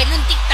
Bueno, en TikTok